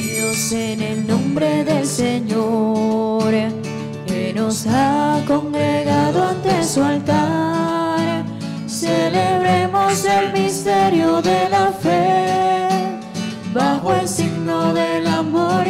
Reunidos en el nombre del Señor, que nos ha congregado ante su altar, celebremos el misterio de la fe, bajo el signo del amor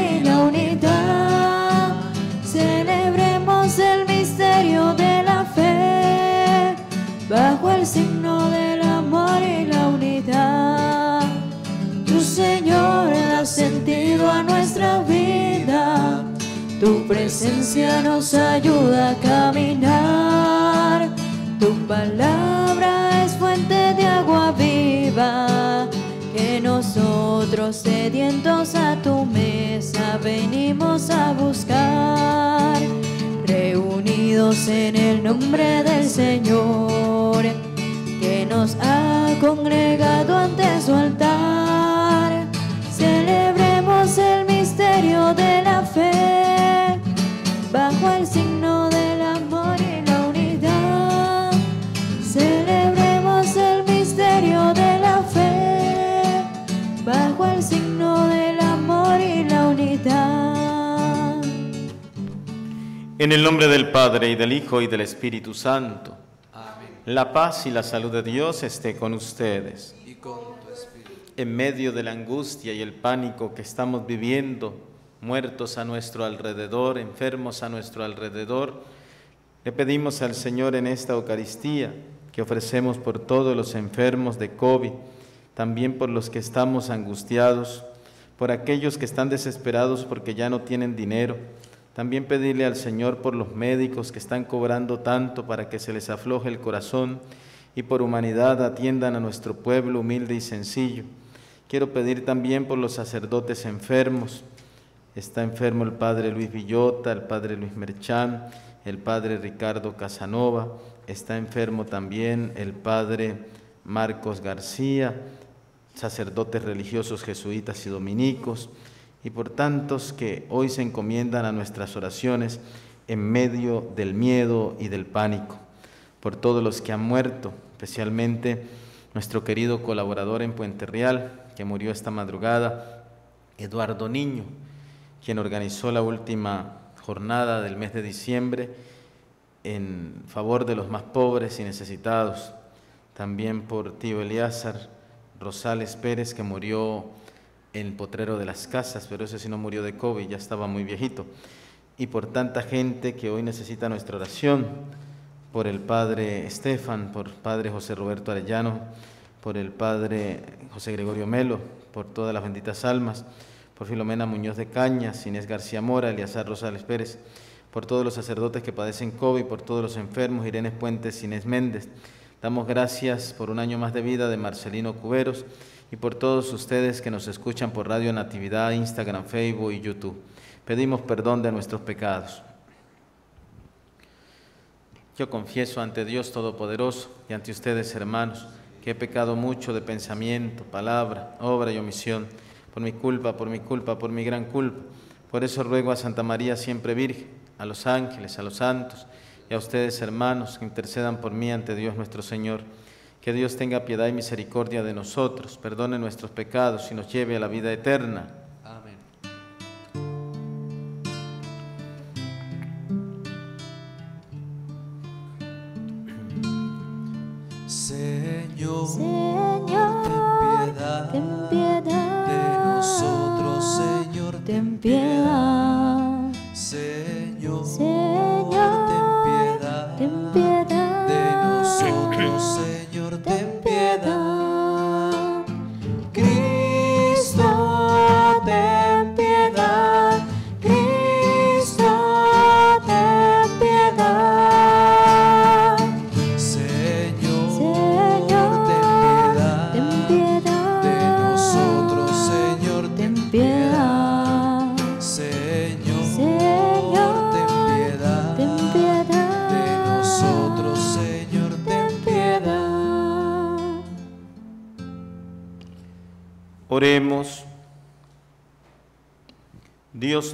Tu presencia nos ayuda a caminar. Tu palabra es fuente de agua viva. Que nosotros sedientos a tu mesa venimos a buscar. Reunidos en el nombre del Señor que nos ha congregado ante su altar. Celebremos el misterio de la fe, bajo el signo del amor y la unidad. Celebremos el misterio de la fe, bajo el signo del amor y la unidad. En el nombre del Padre y del Hijo y del Espíritu Santo. La paz y la salud de Dios esté con ustedes. y con tu espíritu. En medio de la angustia y el pánico que estamos viviendo, muertos a nuestro alrededor, enfermos a nuestro alrededor, le pedimos al Señor en esta Eucaristía que ofrecemos por todos los enfermos de COVID, también por los que estamos angustiados, por aquellos que están desesperados porque ya no tienen dinero, también pedirle al Señor por los médicos que están cobrando tanto para que se les afloje el corazón y por humanidad atiendan a nuestro pueblo humilde y sencillo. Quiero pedir también por los sacerdotes enfermos. Está enfermo el padre Luis Villota, el padre Luis Merchán, el padre Ricardo Casanova. Está enfermo también el padre Marcos García, sacerdotes religiosos jesuitas y dominicos y por tantos que hoy se encomiendan a nuestras oraciones en medio del miedo y del pánico, por todos los que han muerto, especialmente nuestro querido colaborador en Puente Real, que murió esta madrugada, Eduardo Niño, quien organizó la última jornada del mes de diciembre en favor de los más pobres y necesitados, también por tío Eliázar Rosales Pérez, que murió en Potrero de las Casas, pero ese sí no murió de COVID, ya estaba muy viejito. Y por tanta gente que hoy necesita nuestra oración, por el Padre Estefan, por Padre José Roberto Arellano, por el Padre José Gregorio Melo, por todas las benditas almas, por Filomena Muñoz de Cañas, Inés García Mora, Eliazar Rosales Pérez, por todos los sacerdotes que padecen COVID, por todos los enfermos, Irene Puentes, Inés Méndez. Damos gracias por un año más de vida de Marcelino Cuberos y por todos ustedes que nos escuchan por Radio Natividad, Instagram, Facebook y YouTube. Pedimos perdón de nuestros pecados. Yo confieso ante Dios Todopoderoso y ante ustedes, hermanos, que he pecado mucho de pensamiento, palabra, obra y omisión, por mi culpa, por mi culpa, por mi gran culpa. Por eso ruego a Santa María siempre Virgen, a los ángeles, a los santos y a ustedes, hermanos, que intercedan por mí ante Dios nuestro Señor. Que Dios tenga piedad y misericordia de nosotros, perdone nuestros pecados y nos lleve a la vida eterna.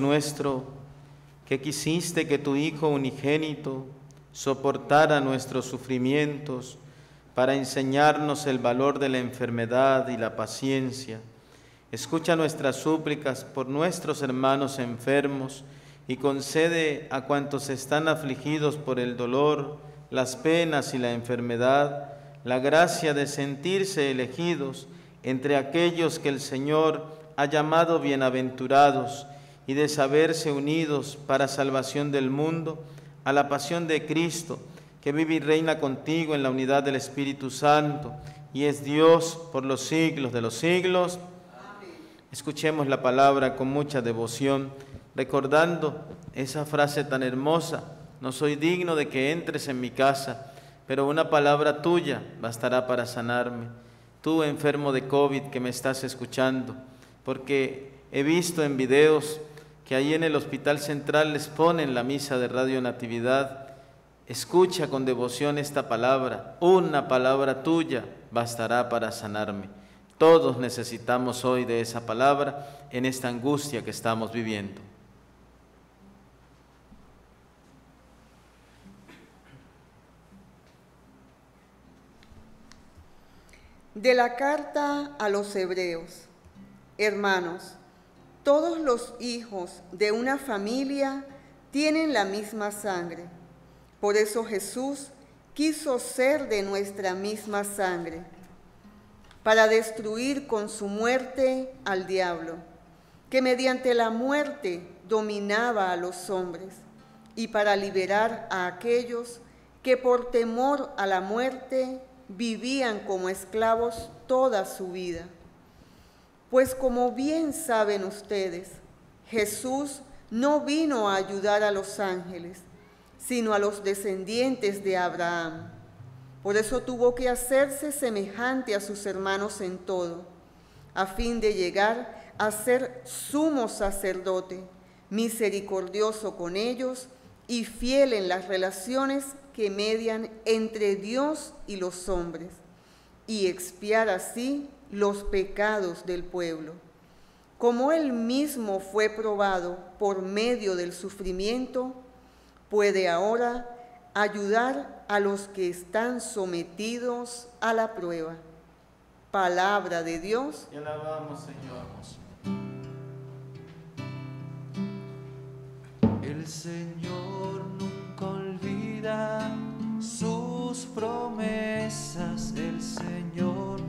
Nuestro, que quisiste que tu Hijo unigénito soportara nuestros sufrimientos para enseñarnos el valor de la enfermedad y la paciencia, escucha nuestras súplicas por nuestros hermanos enfermos y concede a cuantos están afligidos por el dolor, las penas y la enfermedad, la gracia de sentirse elegidos entre aquellos que el Señor ha llamado bienaventurados y de saberse unidos para salvación del mundo a la pasión de Cristo, que vive y reina contigo en la unidad del Espíritu Santo y es Dios por los siglos de los siglos. Escuchemos la palabra con mucha devoción, recordando esa frase tan hermosa, no soy digno de que entres en mi casa, pero una palabra tuya bastará para sanarme. Tú enfermo de COVID que me estás escuchando, porque he visto en videos que ahí en el Hospital Central les ponen la misa de Radio Natividad. Escucha con devoción esta palabra. Una palabra tuya bastará para sanarme. Todos necesitamos hoy de esa palabra en esta angustia que estamos viviendo. De la carta a los hebreos. Hermanos, todos los hijos de una familia tienen la misma sangre. Por eso Jesús quiso ser de nuestra misma sangre, para destruir con su muerte al diablo, que mediante la muerte dominaba a los hombres, y para liberar a aquellos que por temor a la muerte vivían como esclavos toda su vida. Pues como bien saben ustedes, Jesús no vino a ayudar a los ángeles, sino a los descendientes de Abraham. Por eso tuvo que hacerse semejante a sus hermanos en todo, a fin de llegar a ser sumo sacerdote, misericordioso con ellos y fiel en las relaciones que median entre Dios y los hombres, y expiar así los pecados del pueblo. Como él mismo fue probado por medio del sufrimiento, puede ahora ayudar a los que están sometidos a la prueba. Palabra de Dios. Y alabamos, Señor. El Señor nunca olvida sus promesas. El Señor nunca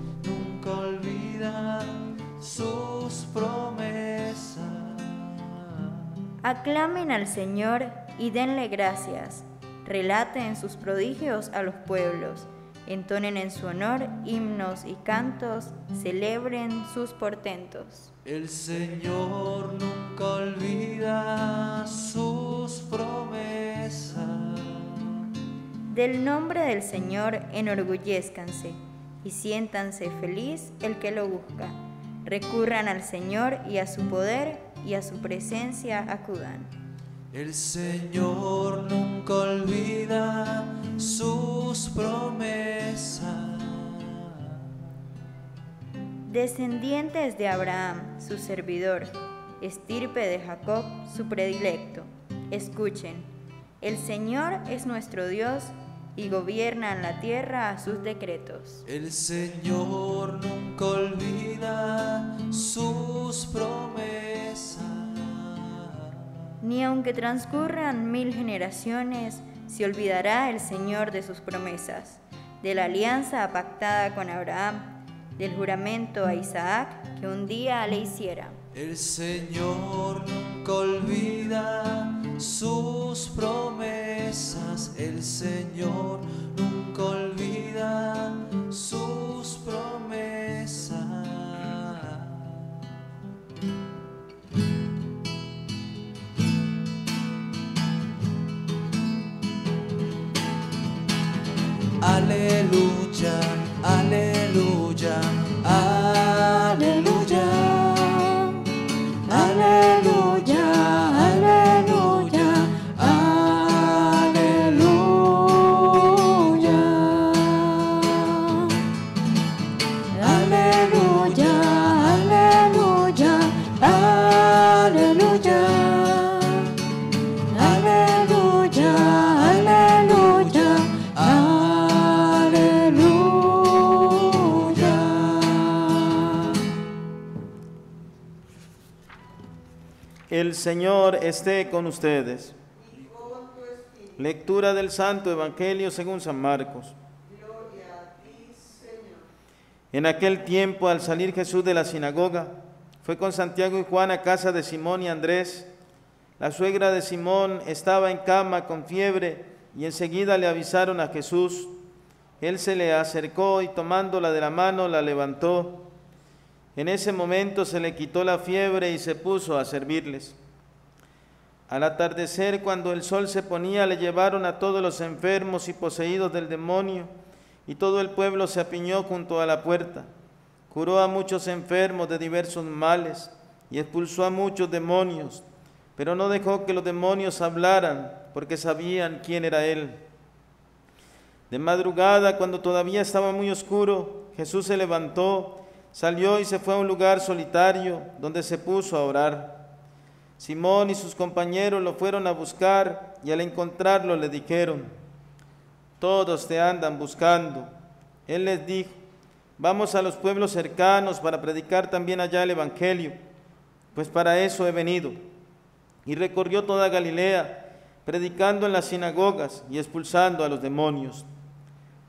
sus promesas. Aclamen al Señor y denle gracias. Relaten sus prodigios a los pueblos. Entonen en su honor himnos y cantos. Celebren sus portentos. El Señor nunca olvida sus promesas. Del nombre del Señor enorgullezcanse y siéntanse feliz el que lo busca. Recurran al Señor y a su poder y a su presencia acudan. El Señor nunca olvida sus promesas. Descendientes de Abraham, su servidor, estirpe de Jacob, su predilecto, escuchen, el Señor es nuestro Dios y gobierna en la tierra a sus decretos. El Señor nunca olvida sus promesas. Ni aunque transcurran mil generaciones, se olvidará el Señor de sus promesas, de la alianza pactada con Abraham, del juramento a Isaac que un día le hiciera. El Señor nunca olvida sus promesas. El Señor nunca olvida sus promesas. Aleluya, Señor esté con ustedes. Lectura del Santo Evangelio según San Marcos. En aquel tiempo, al salir Jesús de la sinagoga, fue con Santiago y Juan a casa de Simón y Andrés. La suegra de Simón estaba en cama con fiebre y enseguida le avisaron a Jesús. Él se le acercó y tomándola de la mano la levantó. En ese momento se le quitó la fiebre y se puso a servirles. Al atardecer, cuando el sol se ponía, le llevaron a todos los enfermos y poseídos del demonio, y todo el pueblo se apiñó junto a la puerta. Curó a muchos enfermos de diversos males y expulsó a muchos demonios, pero no dejó que los demonios hablaran, porque sabían quién era él. De madrugada, cuando todavía estaba muy oscuro, Jesús se levantó Salió y se fue a un lugar solitario donde se puso a orar. Simón y sus compañeros lo fueron a buscar y al encontrarlo le dijeron, todos te andan buscando. Él les dijo, vamos a los pueblos cercanos para predicar también allá el Evangelio, pues para eso he venido. Y recorrió toda Galilea, predicando en las sinagogas y expulsando a los demonios.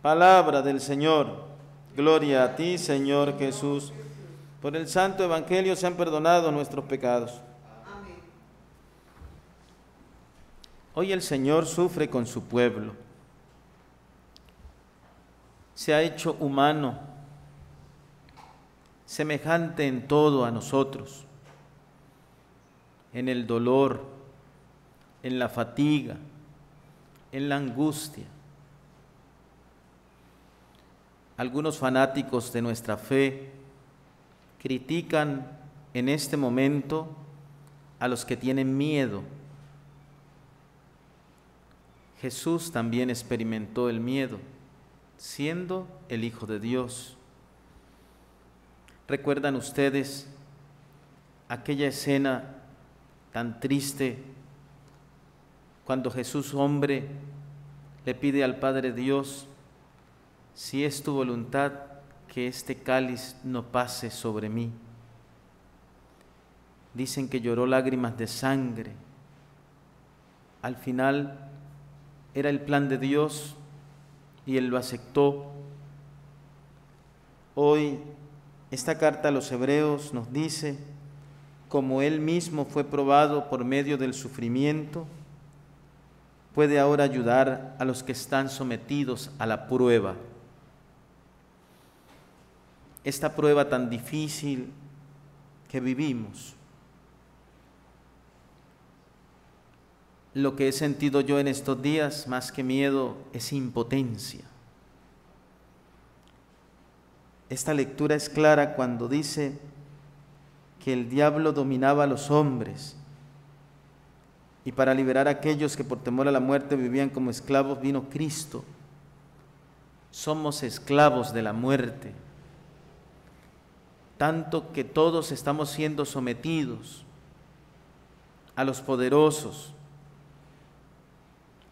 Palabra del Señor. Gloria a ti, Señor Jesús. Por el Santo Evangelio se han perdonado nuestros pecados. Hoy el Señor sufre con su pueblo. Se ha hecho humano, semejante en todo a nosotros, en el dolor, en la fatiga, en la angustia algunos fanáticos de nuestra fe critican en este momento a los que tienen miedo. Jesús también experimentó el miedo, siendo el Hijo de Dios. ¿Recuerdan ustedes aquella escena tan triste cuando Jesús hombre le pide al Padre Dios si es tu voluntad que este cáliz no pase sobre mí. Dicen que lloró lágrimas de sangre. Al final era el plan de Dios y Él lo aceptó. Hoy esta carta a los hebreos nos dice, como Él mismo fue probado por medio del sufrimiento, puede ahora ayudar a los que están sometidos a la prueba esta prueba tan difícil que vivimos. Lo que he sentido yo en estos días, más que miedo, es impotencia. Esta lectura es clara cuando dice que el diablo dominaba a los hombres y para liberar a aquellos que por temor a la muerte vivían como esclavos vino Cristo. Somos esclavos de la muerte tanto que todos estamos siendo sometidos a los poderosos,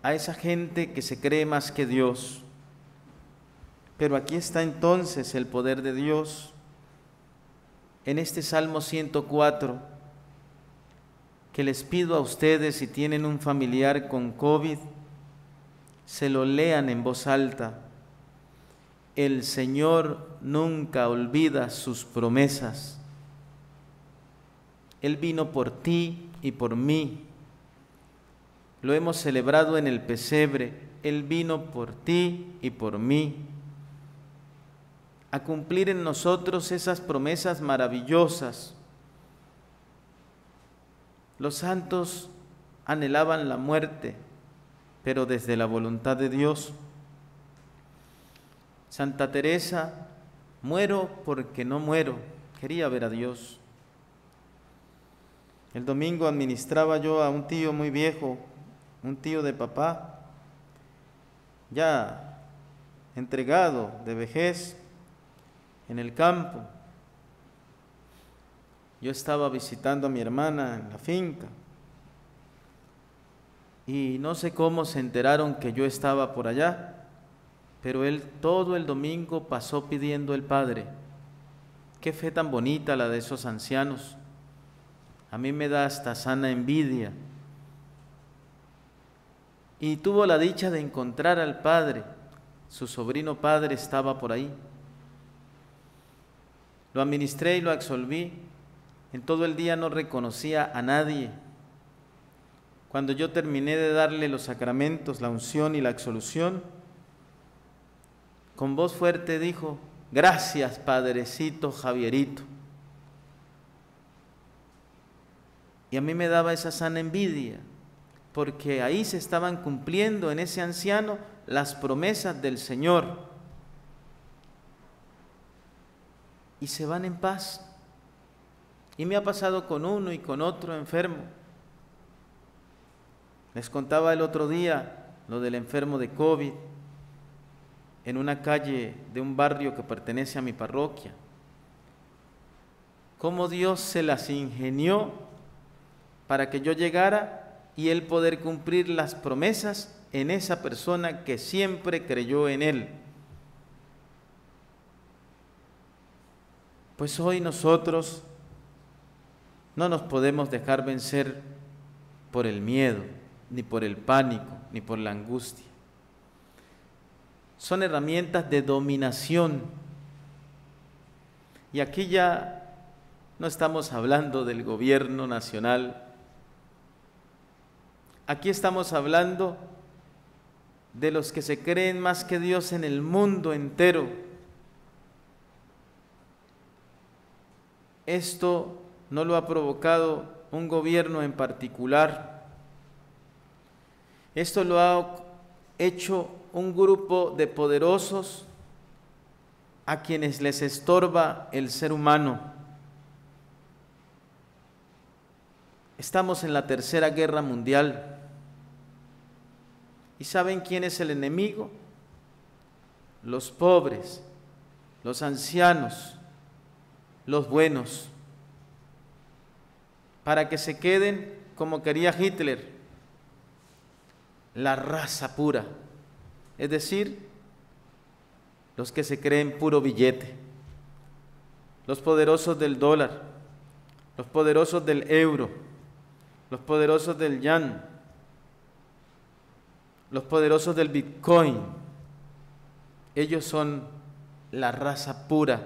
a esa gente que se cree más que Dios. Pero aquí está entonces el poder de Dios. En este Salmo 104, que les pido a ustedes si tienen un familiar con COVID, se lo lean en voz alta el Señor nunca olvida sus promesas. Él vino por ti y por mí. Lo hemos celebrado en el pesebre. Él vino por ti y por mí. A cumplir en nosotros esas promesas maravillosas. Los santos anhelaban la muerte, pero desde la voluntad de Dios Santa Teresa, muero porque no muero, quería ver a Dios. El domingo administraba yo a un tío muy viejo, un tío de papá, ya entregado de vejez en el campo. Yo estaba visitando a mi hermana en la finca y no sé cómo se enteraron que yo estaba por allá pero él todo el domingo pasó pidiendo el Padre. Qué fe tan bonita la de esos ancianos. A mí me da hasta sana envidia. Y tuvo la dicha de encontrar al padre. Su sobrino padre estaba por ahí. Lo administré y lo absolví. En todo el día no reconocía a nadie. Cuando yo terminé de darle los sacramentos, la unción y la absolución, con voz fuerte dijo, gracias Padrecito Javierito. Y a mí me daba esa sana envidia, porque ahí se estaban cumpliendo en ese anciano las promesas del Señor. Y se van en paz. Y me ha pasado con uno y con otro enfermo. Les contaba el otro día lo del enfermo de COVID en una calle de un barrio que pertenece a mi parroquia. Cómo Dios se las ingenió para que yo llegara y él poder cumplir las promesas en esa persona que siempre creyó en él. Pues hoy nosotros no nos podemos dejar vencer por el miedo, ni por el pánico, ni por la angustia. Son herramientas de dominación. Y aquí ya no estamos hablando del gobierno nacional. Aquí estamos hablando de los que se creen más que Dios en el mundo entero. Esto no lo ha provocado un gobierno en particular. Esto lo ha hecho un grupo de poderosos a quienes les estorba el ser humano. Estamos en la tercera guerra mundial. ¿Y saben quién es el enemigo? Los pobres, los ancianos, los buenos para que se queden como quería Hitler, la raza pura, es decir, los que se creen puro billete, los poderosos del dólar, los poderosos del euro, los poderosos del yan, los poderosos del bitcoin. Ellos son la raza pura,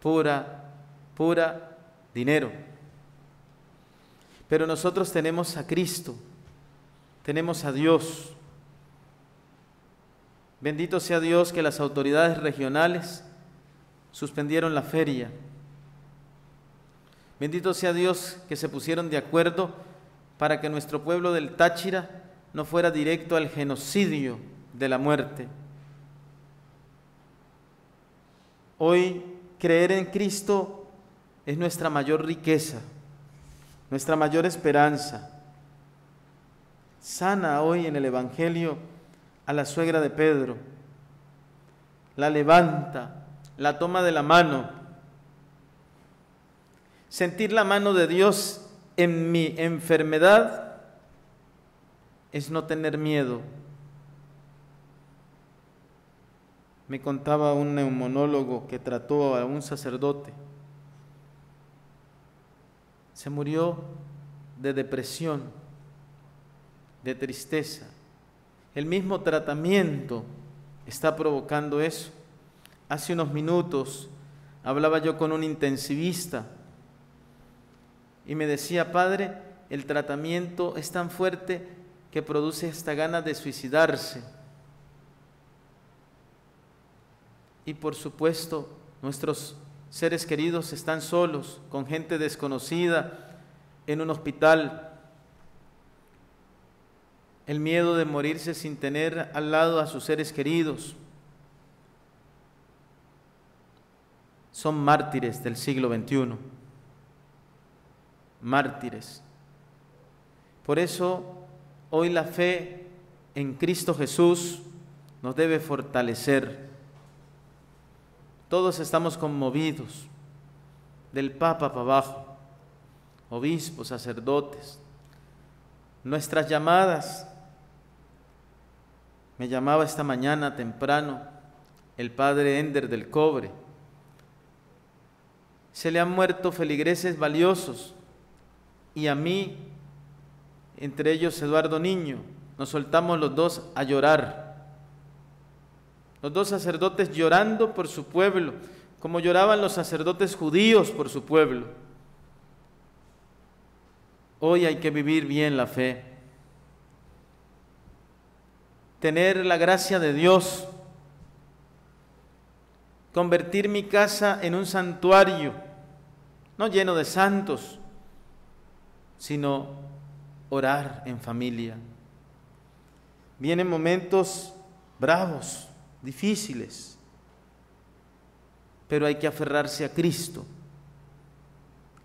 pura, pura dinero. Pero nosotros tenemos a Cristo, tenemos a Dios. Bendito sea Dios que las autoridades regionales suspendieron la feria. Bendito sea Dios que se pusieron de acuerdo para que nuestro pueblo del Táchira no fuera directo al genocidio de la muerte. Hoy creer en Cristo es nuestra mayor riqueza nuestra mayor esperanza. Sana hoy en el Evangelio a la suegra de Pedro, la levanta, la toma de la mano. Sentir la mano de Dios en mi enfermedad es no tener miedo. Me contaba un neumonólogo que trató a un sacerdote se murió de depresión, de tristeza. El mismo tratamiento está provocando eso. Hace unos minutos hablaba yo con un intensivista y me decía, padre, el tratamiento es tan fuerte que produce esta ganas de suicidarse. Y por supuesto, nuestros seres queridos están solos, con gente desconocida, en un hospital. El miedo de morirse sin tener al lado a sus seres queridos. Son mártires del siglo XXI. Mártires. Por eso hoy la fe en Cristo Jesús nos debe fortalecer todos estamos conmovidos, del Papa para abajo, obispos, sacerdotes. Nuestras llamadas, me llamaba esta mañana temprano el padre Ender del Cobre. Se le han muerto feligreses valiosos y a mí, entre ellos Eduardo Niño, nos soltamos los dos a llorar. Los dos sacerdotes llorando por su pueblo, como lloraban los sacerdotes judíos por su pueblo. Hoy hay que vivir bien la fe, tener la gracia de Dios, convertir mi casa en un santuario, no lleno de santos, sino orar en familia. Vienen momentos bravos, difíciles, pero hay que aferrarse a Cristo,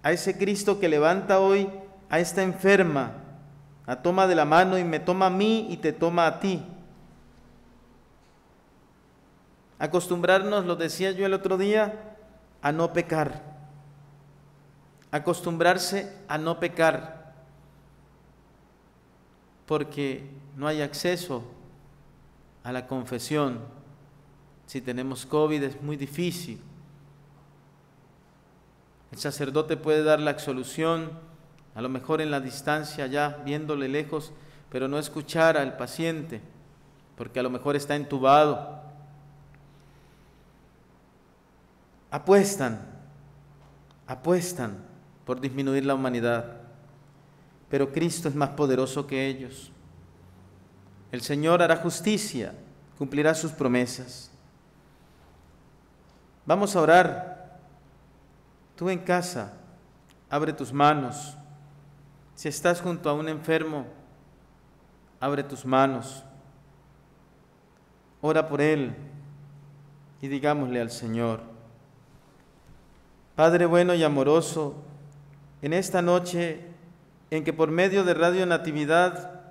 a ese Cristo que levanta hoy a esta enferma, a toma de la mano y me toma a mí y te toma a ti. Acostumbrarnos, lo decía yo el otro día, a no pecar. Acostumbrarse a no pecar. Porque no hay acceso a la confesión. Si tenemos COVID es muy difícil. El sacerdote puede dar la absolución, a lo mejor en la distancia ya, viéndole lejos, pero no escuchar al paciente, porque a lo mejor está entubado. Apuestan, apuestan por disminuir la humanidad, pero Cristo es más poderoso que ellos. El Señor hará justicia, cumplirá sus promesas. Vamos a orar. Tú en casa, abre tus manos. Si estás junto a un enfermo, abre tus manos. Ora por él y digámosle al Señor, Padre bueno y amoroso, en esta noche en que por medio de Radio Natividad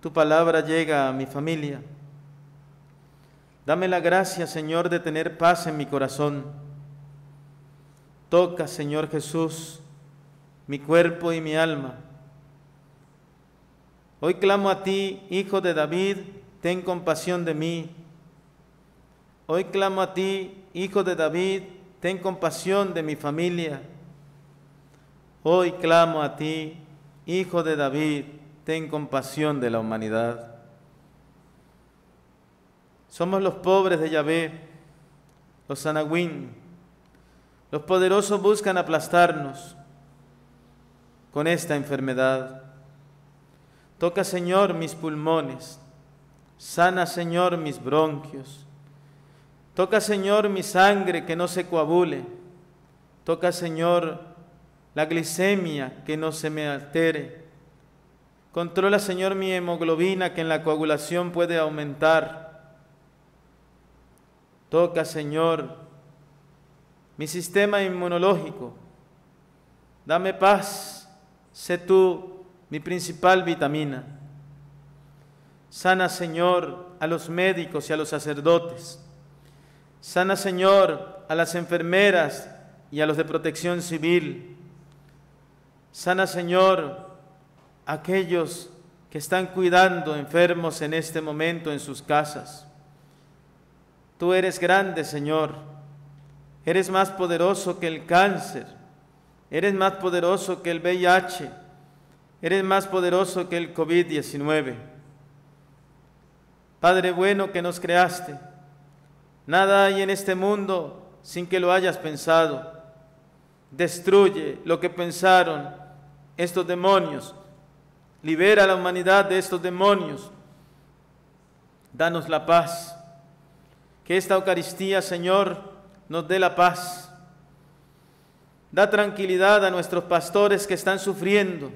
tu palabra llega a mi familia, dame la gracia, Señor, de tener paz en mi corazón Toca, Señor Jesús, mi cuerpo y mi alma. Hoy clamo a ti, Hijo de David, ten compasión de mí. Hoy clamo a ti, Hijo de David, ten compasión de mi familia. Hoy clamo a ti, Hijo de David, ten compasión de la humanidad. Somos los pobres de Yahvé, los Sanagüín, los poderosos buscan aplastarnos con esta enfermedad. Toca, Señor, mis pulmones. Sana, Señor, mis bronquios. Toca, Señor, mi sangre que no se coagule. Toca, Señor, la glicemia que no se me altere. Controla, Señor, mi hemoglobina que en la coagulación puede aumentar. Toca, Señor, mi sistema inmunológico. Dame paz, sé tú mi principal vitamina. Sana, Señor, a los médicos y a los sacerdotes. Sana, Señor, a las enfermeras y a los de protección civil. Sana, Señor, aquellos que están cuidando enfermos en este momento en sus casas. Tú eres grande, Señor Eres más poderoso que el cáncer. Eres más poderoso que el VIH. Eres más poderoso que el COVID-19. Padre bueno que nos creaste, nada hay en este mundo sin que lo hayas pensado. Destruye lo que pensaron estos demonios. Libera a la humanidad de estos demonios. Danos la paz. Que esta Eucaristía, Señor, nos dé la paz. Da tranquilidad a nuestros pastores que están sufriendo.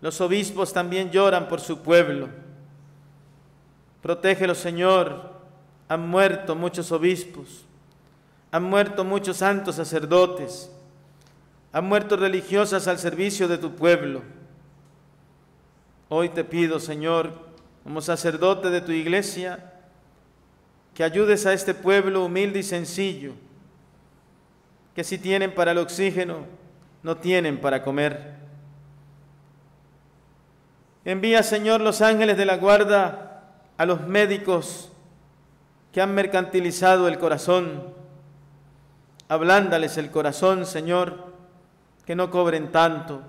Los obispos también lloran por su pueblo. Protégelo, Señor. Han muerto muchos obispos. Han muerto muchos santos sacerdotes. Han muerto religiosas al servicio de tu pueblo. Hoy te pido, Señor, como sacerdote de tu iglesia, que ayudes a este pueblo humilde y sencillo, que si tienen para el oxígeno, no tienen para comer. Envía, Señor, los ángeles de la guarda a los médicos que han mercantilizado el corazón. Ablándales el corazón, Señor, que no cobren tanto.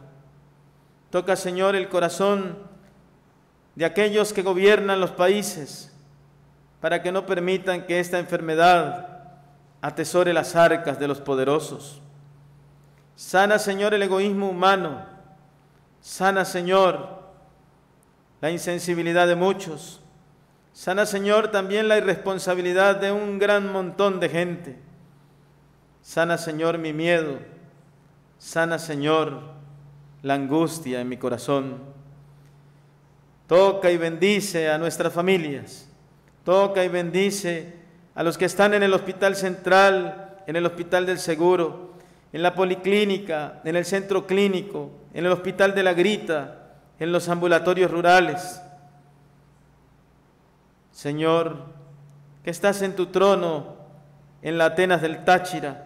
Toca, Señor, el corazón de aquellos que gobiernan los países para que no permitan que esta enfermedad atesore las arcas de los poderosos. Sana, Señor, el egoísmo humano. Sana, Señor, la insensibilidad de muchos. Sana, Señor, también la irresponsabilidad de un gran montón de gente. Sana, Señor, mi miedo. Sana, Señor, la angustia en mi corazón. Toca y bendice a nuestras familias. Toca y bendice a los que están en el hospital central, en el hospital del seguro, en la policlínica, en el centro clínico, en el hospital de la grita, en los ambulatorios rurales. Señor, que estás en tu trono en la Atenas del Táchira,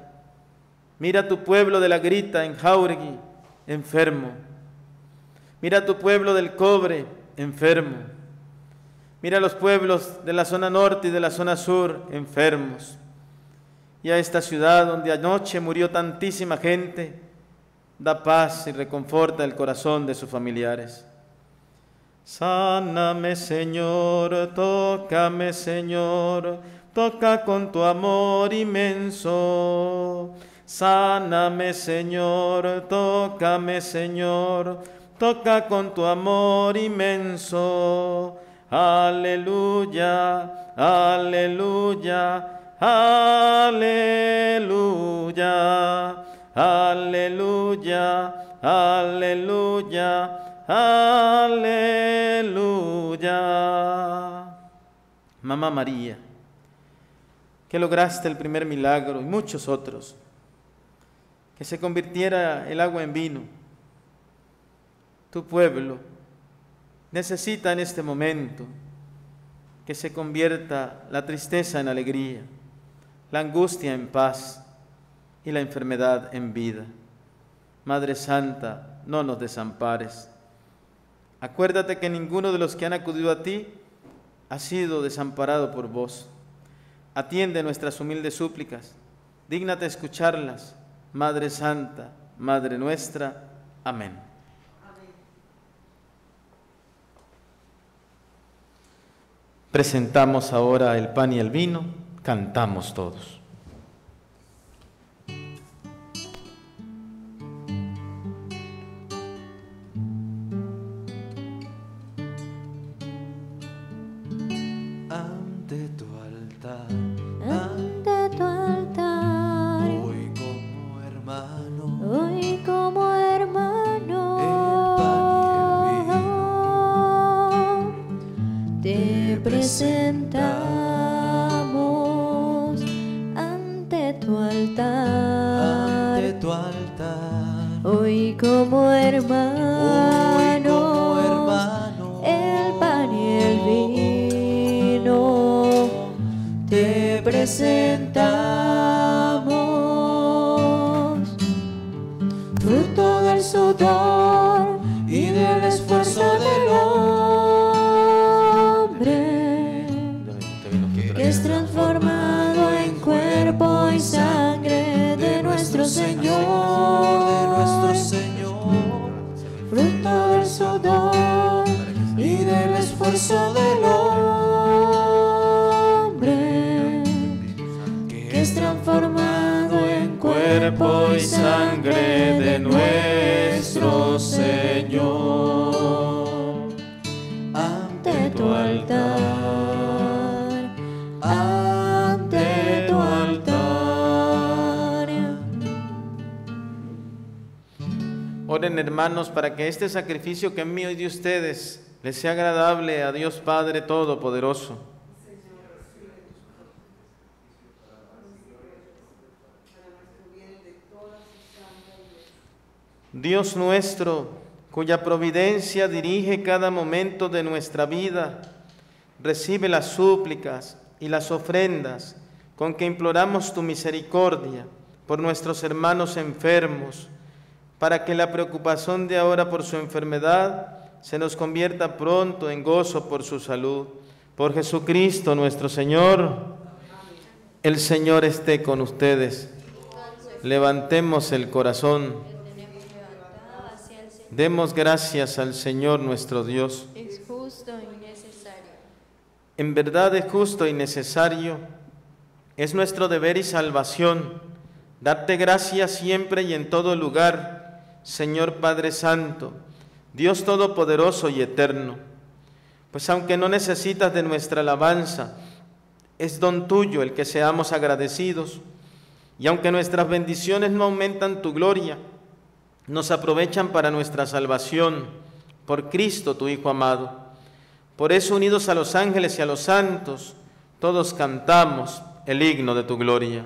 mira tu pueblo de la grita en Jauregui, enfermo. Mira tu pueblo del cobre, enfermo. Mira los pueblos de la zona norte y de la zona sur, enfermos. Y a esta ciudad donde anoche murió tantísima gente, da paz y reconforta el corazón de sus familiares. Sáname, Señor, tócame, Señor, toca con tu amor inmenso. Sáname, Señor, tócame, Señor, toca con tu amor inmenso. Aleluya, aleluya, aleluya, aleluya, aleluya. Aleluya. Mamá María, que lograste el primer milagro y muchos otros, que se convirtiera el agua en vino. Tu pueblo necesita en este momento que se convierta la tristeza en alegría, la angustia en paz y la enfermedad en vida. Madre Santa, no nos desampares. Acuérdate que ninguno de los que han acudido a ti ha sido desamparado por vos. Atiende nuestras humildes súplicas. Dígnate escucharlas, Madre Santa, Madre nuestra. Amén. Presentamos ahora el pan y el vino, cantamos todos. Del sudor y del esfuerzo del hombre, que es transformado en Cuerpo y sangre de nuestro hermanos para que este sacrificio que es mío y de ustedes les sea agradable a Dios Padre Todopoderoso. Dios nuestro, cuya providencia dirige cada momento de nuestra vida, recibe las súplicas y las ofrendas con que imploramos tu misericordia por nuestros hermanos enfermos, para que la preocupación de ahora por su enfermedad se nos convierta pronto en gozo por su salud. Por Jesucristo nuestro Señor, el Señor esté con ustedes. Levantemos el corazón. Demos gracias al Señor nuestro Dios. Es justo y necesario. En verdad es justo y necesario, es nuestro deber y salvación, darte gracias siempre y en todo lugar, Señor Padre Santo, Dios Todopoderoso y Eterno. Pues aunque no necesitas de nuestra alabanza, es don tuyo el que seamos agradecidos, y aunque nuestras bendiciones no aumentan tu gloria, nos aprovechan para nuestra salvación por Cristo, tu Hijo amado. Por eso, unidos a los ángeles y a los santos, todos cantamos el himno de tu gloria.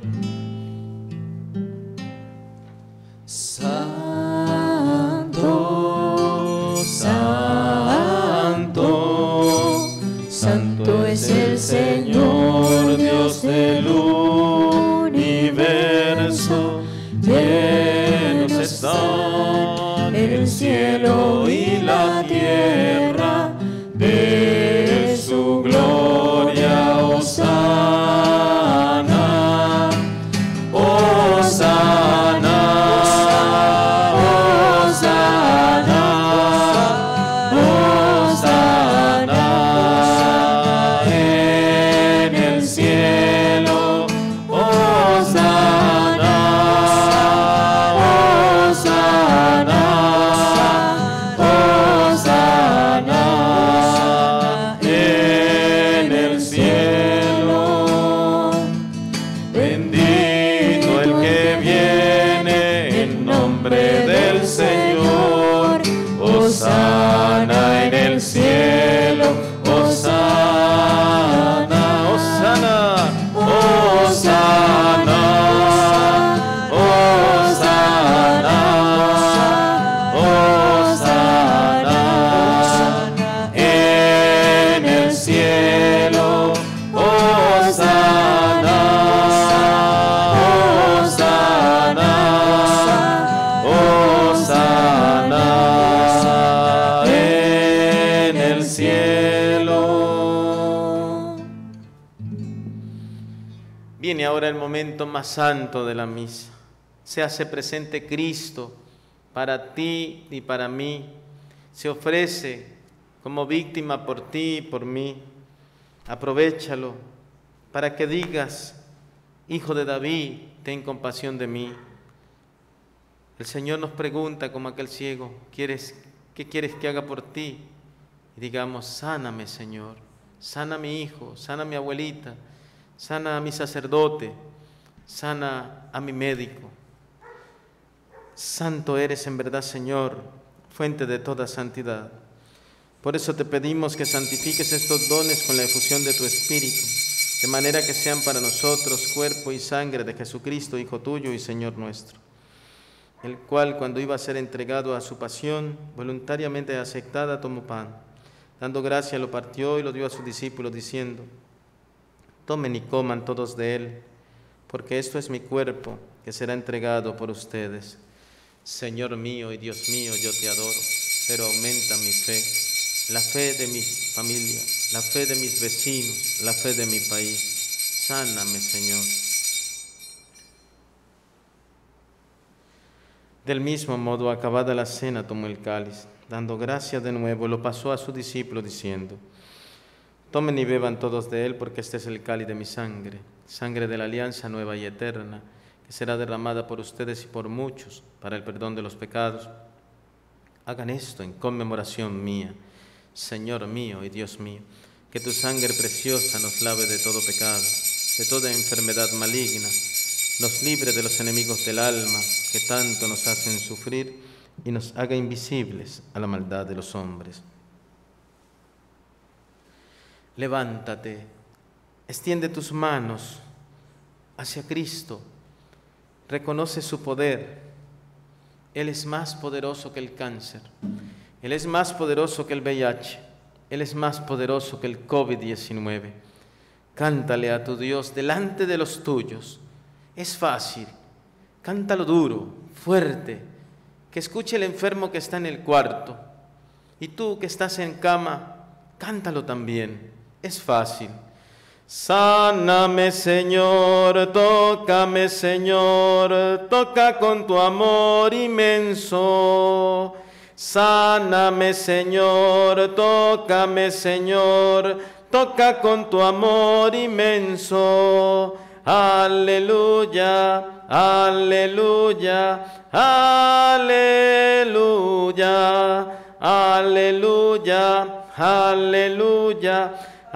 Nombre más santo de la misa. Se hace presente Cristo para ti y para mí. Se ofrece como víctima por ti y por mí. Aprovechalo para que digas, Hijo de David, ten compasión de mí. El Señor nos pregunta como aquel ciego, ¿quieres, ¿qué quieres que haga por ti? Y digamos, sáname Señor, sana a mi hijo, sana mi abuelita, sana a mi sacerdote, sana a mi médico. Santo eres en verdad, Señor, fuente de toda santidad. Por eso te pedimos que santifiques estos dones con la efusión de tu Espíritu, de manera que sean para nosotros cuerpo y sangre de Jesucristo, Hijo tuyo y Señor nuestro, el cual cuando iba a ser entregado a su pasión, voluntariamente aceptada, tomó pan. Dando gracia, lo partió y lo dio a sus discípulos, diciendo, Tomen y coman todos de él, porque esto es mi cuerpo que será entregado por ustedes. Señor mío y Dios mío, yo te adoro, pero aumenta mi fe, la fe de mi familia, la fe de mis vecinos, la fe de mi país. Sáname, Señor. Del mismo modo, acabada la cena, tomó el cáliz, dando gracias de nuevo, lo pasó a sus discípulos, diciendo, Tomen y beban todos de él, porque este es el cáliz de mi sangre, sangre de la alianza nueva y eterna, que será derramada por ustedes y por muchos para el perdón de los pecados. Hagan esto en conmemoración mía, Señor mío y Dios mío, que tu sangre preciosa nos lave de todo pecado, de toda enfermedad maligna, nos libre de los enemigos del alma que tanto nos hacen sufrir y nos haga invisibles a la maldad de los hombres. Levántate, extiende tus manos hacia Cristo, reconoce su poder. Él es más poderoso que el cáncer, Él es más poderoso que el VIH, Él es más poderoso que el COVID-19. Cántale a tu Dios delante de los tuyos. Es fácil, cántalo duro, fuerte, que escuche el enfermo que está en el cuarto. Y tú que estás en cama, cántalo también. Es fácil. Sáname, Señor, tócame, Señor, toca con tu amor inmenso. Sáname, Señor, tócame, Señor, toca con tu amor inmenso. Aleluya, aleluya, aleluya, aleluya, aleluya,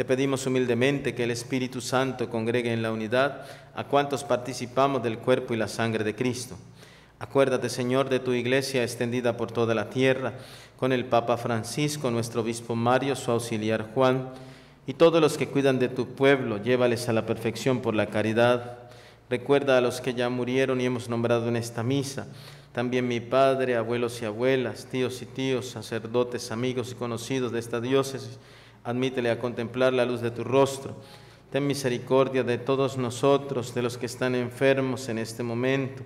Te pedimos humildemente que el Espíritu Santo congregue en la unidad a cuantos participamos del cuerpo y la sangre de Cristo. Acuérdate, Señor, de tu iglesia extendida por toda la tierra, con el Papa Francisco, nuestro obispo Mario, su auxiliar Juan, y todos los que cuidan de tu pueblo, llévales a la perfección por la caridad. Recuerda a los que ya murieron y hemos nombrado en esta misa, también mi padre, abuelos y abuelas, tíos y tíos, sacerdotes, amigos y conocidos de esta diócesis. Admítele a contemplar la luz de tu rostro. Ten misericordia de todos nosotros, de los que están enfermos en este momento,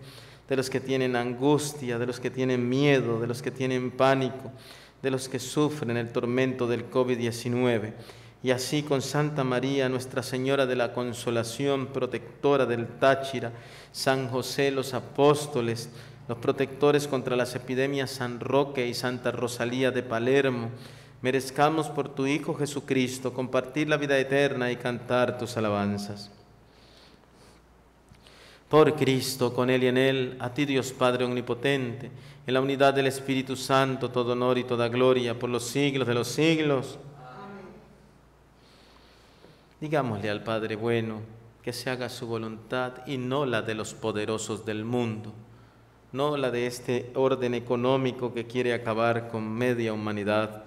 de los que tienen angustia, de los que tienen miedo, de los que tienen pánico, de los que sufren el tormento del COVID-19 y así con Santa María, Nuestra Señora de la Consolación, protectora del Táchira, San José, los apóstoles, los protectores contra las epidemias San Roque y Santa Rosalía de Palermo, merezcamos por tu Hijo Jesucristo compartir la vida eterna y cantar tus alabanzas. Por Cristo, con Él y en Él, a ti Dios Padre Omnipotente, en la unidad del Espíritu Santo, todo honor y toda gloria por los siglos de los siglos. Digámosle al Padre bueno que se haga su voluntad y no la de los poderosos del mundo, no la de este orden económico que quiere acabar con media humanidad,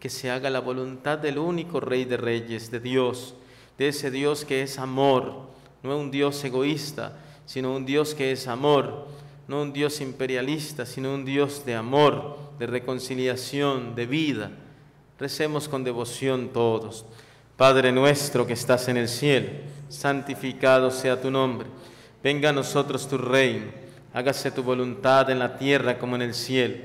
que se haga la voluntad del único Rey de Reyes, de Dios, de ese Dios que es amor, no un Dios egoísta, sino un Dios que es amor, no un Dios imperialista, sino un Dios de amor, de reconciliación, de vida. Recemos con devoción todos. Padre nuestro que estás en el cielo, santificado sea tu nombre. Venga a nosotros tu reino, hágase tu voluntad en la tierra como en el cielo.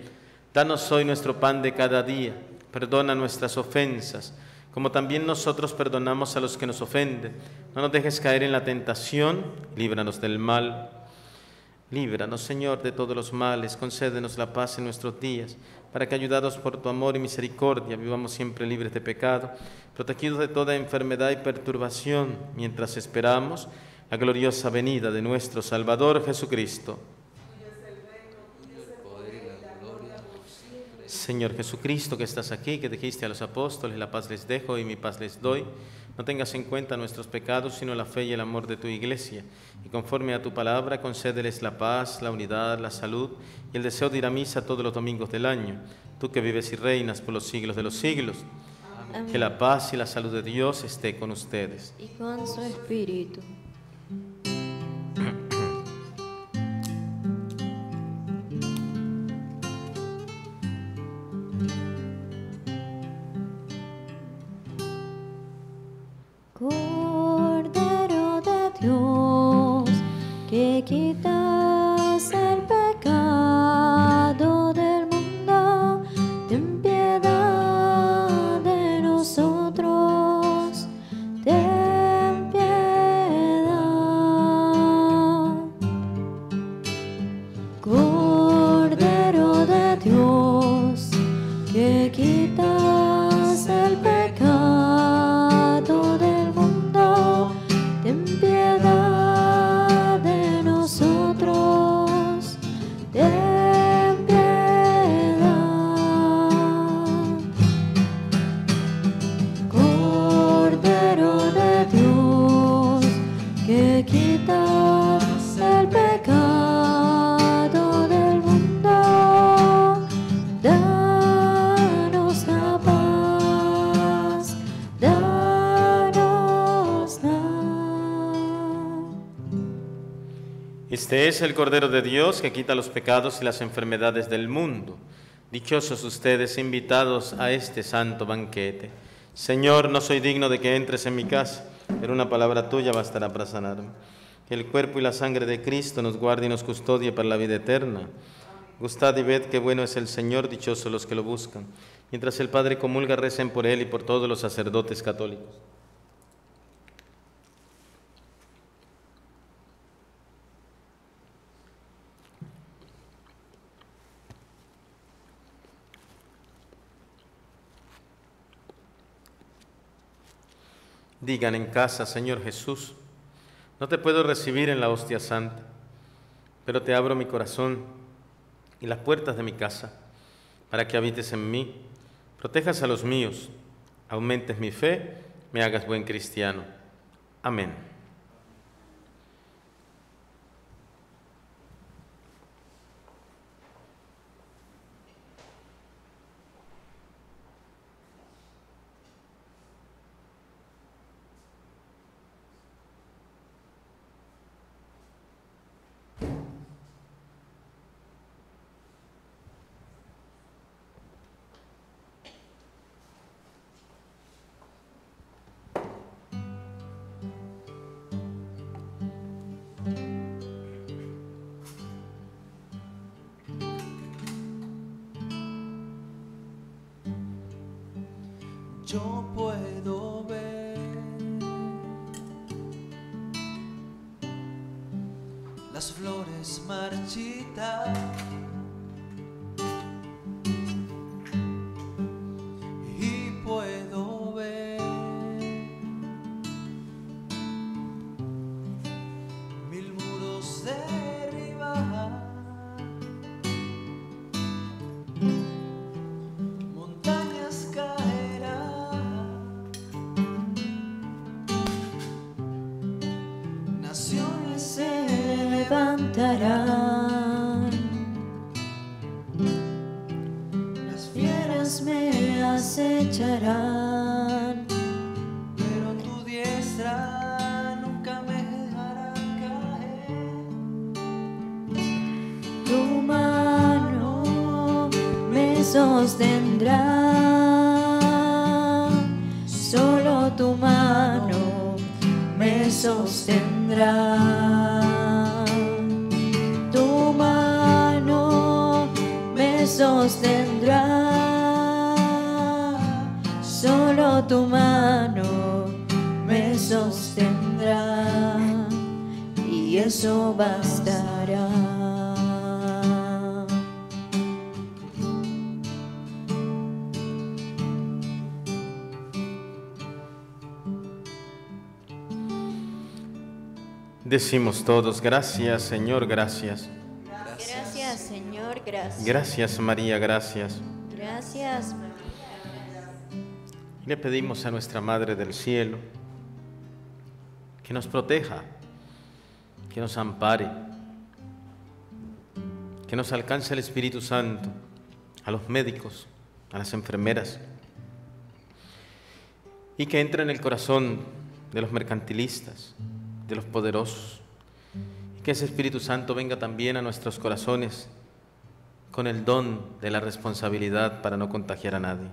Danos hoy nuestro pan de cada día, perdona nuestras ofensas, como también nosotros perdonamos a los que nos ofenden. No nos dejes caer en la tentación, líbranos del mal. Líbranos, Señor, de todos los males, concédenos la paz en nuestros días, para que, ayudados por tu amor y misericordia, vivamos siempre libres de pecado protegidos de toda enfermedad y perturbación, mientras esperamos la gloriosa venida de nuestro Salvador Jesucristo. Señor Jesucristo, que estás aquí, que dijiste a los apóstoles, la paz les dejo y mi paz les doy, no tengas en cuenta nuestros pecados, sino la fe y el amor de tu iglesia. Y conforme a tu palabra, concédeles la paz, la unidad, la salud y el deseo de ir a misa todos los domingos del año. Tú que vives y reinas por los siglos de los siglos. Que la paz y la salud de Dios esté con ustedes. Y con su espíritu. Que quitas es el Cordero de Dios que quita los pecados y las enfermedades del mundo. Dichosos ustedes invitados a este santo banquete. Señor, no soy digno de que entres en mi casa, pero una palabra tuya bastará para sanarme. Que el cuerpo y la sangre de Cristo nos guarde y nos custodie para la vida eterna. Gustad y ved qué bueno es el Señor, dichosos los que lo buscan. Mientras el Padre comulga, recen por él y por todos los sacerdotes católicos. Digan en casa, Señor Jesús, no te puedo recibir en la hostia santa, pero te abro mi corazón y las puertas de mi casa para que habites en mí, protejas a los míos, aumentes mi fe, me hagas buen cristiano. Amén. da da Decimos todos, gracias Señor, gracias. Gracias, Señor, gracias. Gracias María, gracias. Gracias. Le pedimos a nuestra Madre del Cielo que nos proteja, que nos ampare, que nos alcance el Espíritu Santo, a los médicos, a las enfermeras, y que entre en el corazón de los mercantilistas, de los poderosos, y que ese Espíritu Santo venga también a nuestros corazones con el don de la responsabilidad para no contagiar a nadie.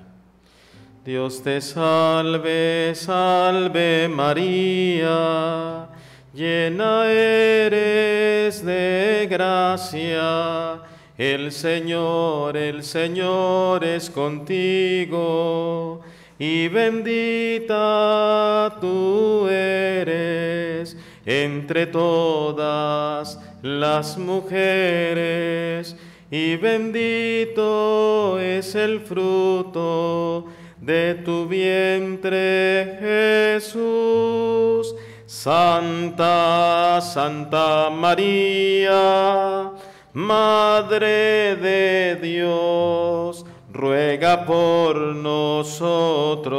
Dios te salve, salve María, llena eres de gracia, el Señor, el Señor es contigo, y bendita tú eres entre todas las mujeres, y bendito es el fruto de tu vientre Jesús. Santa, Santa María, Madre de Dios, ruega por nosotros,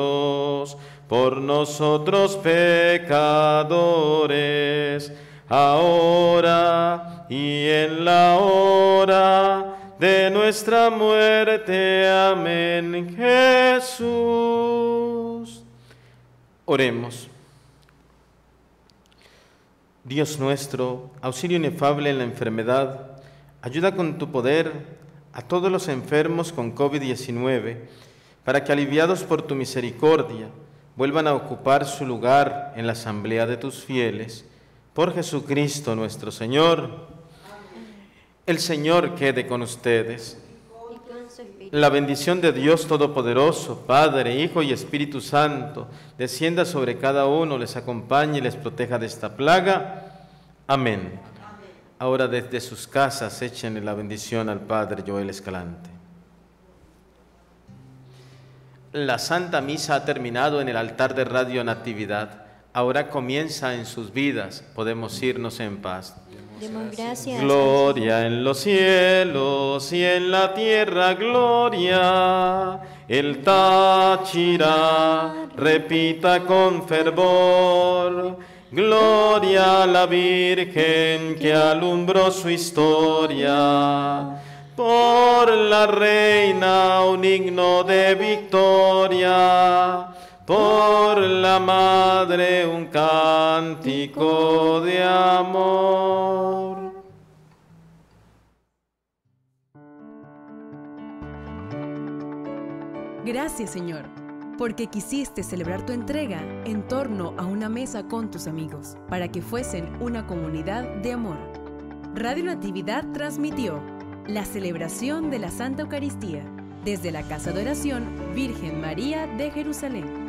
por nosotros pecadores, ahora y en la hora de nuestra muerte. Amén. Jesús. Oremos. Dios nuestro, auxilio inefable en la enfermedad, ayuda con tu poder a todos los enfermos con COVID-19, para que aliviados por tu misericordia vuelvan a ocupar su lugar en la asamblea de tus fieles, por Jesucristo nuestro Señor. El Señor quede con ustedes. La bendición de Dios Todopoderoso, Padre, Hijo y Espíritu Santo, descienda sobre cada uno, les acompañe y les proteja de esta plaga. Amén. Ahora desde sus casas échenle la bendición al Padre Joel Escalante. La Santa Misa ha terminado en el altar de Radio Natividad. Ahora comienza en sus vidas. Podemos irnos en paz. Demos gracias. Gloria en los cielos y en la tierra, gloria. El Táchira repita con fervor. Gloria a la Virgen que alumbró su historia. Por la reina un himno de victoria. Por la madre un cántico de amor. Gracias Señor, porque quisiste celebrar tu entrega en torno a una mesa con tus amigos, para que fuesen una comunidad de amor. Radio Natividad transmitió la celebración de la Santa Eucaristía desde la Casa de Oración Virgen María de Jerusalén.